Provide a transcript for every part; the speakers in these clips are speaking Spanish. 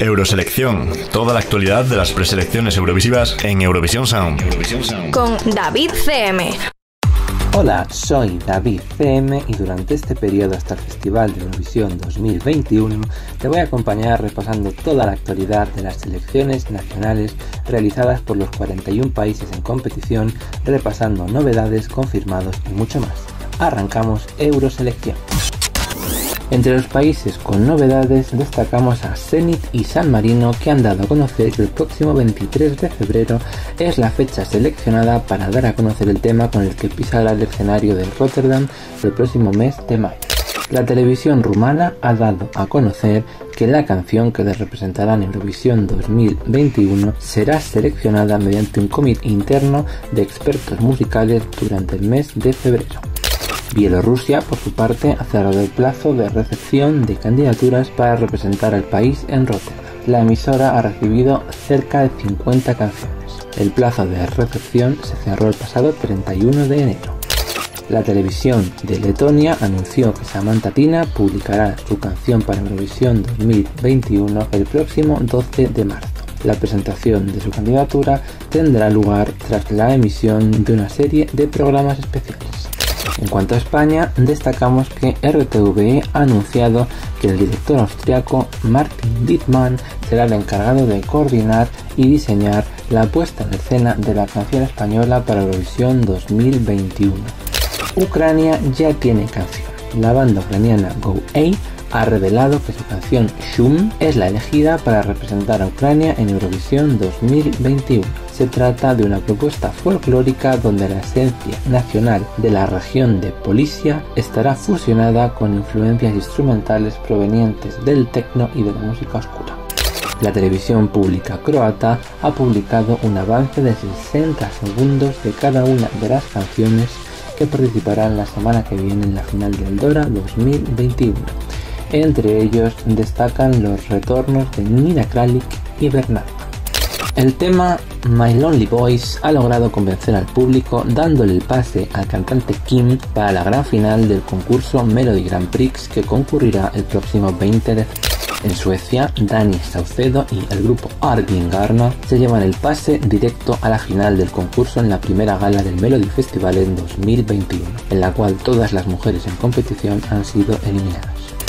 Euroselección, toda la actualidad de las preselecciones eurovisivas en Eurovisión Sound. Con David CM. Hola, soy David CM y durante este periodo hasta el Festival de Eurovisión 2021 te voy a acompañar repasando toda la actualidad de las selecciones nacionales realizadas por los 41 países en competición, repasando novedades, confirmados y mucho más. Arrancamos Euroselección. Entre los países con novedades destacamos a Zenit y San Marino que han dado a conocer que el próximo 23 de febrero es la fecha seleccionada para dar a conocer el tema con el que pisará el escenario del Rotterdam el próximo mes de mayo. La televisión rumana ha dado a conocer que la canción que les representará en Eurovisión 2021 será seleccionada mediante un comité interno de expertos musicales durante el mes de febrero. Bielorrusia, por su parte, ha cerrado el plazo de recepción de candidaturas para representar al país en Rotterdam. La emisora ha recibido cerca de 50 canciones. El plazo de recepción se cerró el pasado 31 de enero. La televisión de Letonia anunció que Samantha Tina publicará su canción para Eurovisión 2021 el próximo 12 de marzo. La presentación de su candidatura tendrá lugar tras la emisión de una serie de programas especiales. En cuanto a España, destacamos que RTVE ha anunciado que el director austriaco Martin Dittmann será el encargado de coordinar y diseñar la puesta en escena de la canción española para Eurovisión 2021. Ucrania ya tiene canción. La banda ucraniana Go A ha revelado que su canción Shum es la elegida para representar a Ucrania en Eurovisión 2021. Se trata de una propuesta folclórica donde la esencia nacional de la región de Polisia estará fusionada con influencias instrumentales provenientes del techno y de la música oscura. La televisión pública croata ha publicado un avance de 60 segundos de cada una de las canciones que participarán la semana que viene en la final del Dora 2021. Entre ellos destacan los retornos de Nina Kralik y Bernard. El tema My Lonely Boys ha logrado convencer al público dándole el pase al cantante Kim para la gran final del concurso Melody Grand Prix que concurrirá el próximo 20 de febrero. En Suecia, Dani Saucedo y el grupo Arvin Garna se llevan el pase directo a la final del concurso en la primera gala del Melody Festival en 2021, en la cual todas las mujeres en competición han sido eliminadas.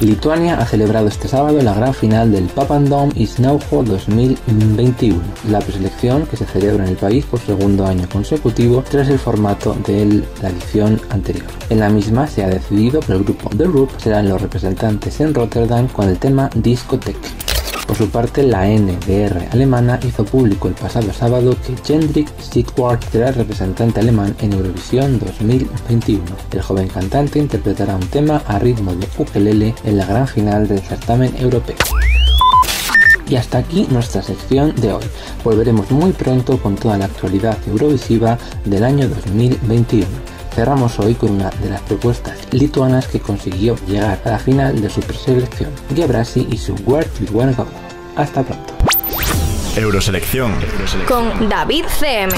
Lituania ha celebrado este sábado la gran final del Papandom y Snowfall 2021, la preselección que se celebra en el país por segundo año consecutivo tras el formato de la edición anterior. En la misma se ha decidido que el grupo The Roop serán los representantes en Rotterdam con el tema Discotheque. Por su parte, la NDR alemana hizo público el pasado sábado que Jendrik Sigwart será el representante alemán en Eurovisión 2021. El joven cantante interpretará un tema a ritmo de ukelele en la gran final del certamen europeo. Y hasta aquí nuestra sección de hoy. Volveremos muy pronto con toda la actualidad eurovisiva del año 2021 cerramos hoy con una de las propuestas lituanas que consiguió llegar a la final de su preselección, Gebrasi y su Where You Wanna Go. Hasta pronto. Euroselección. Con David CM.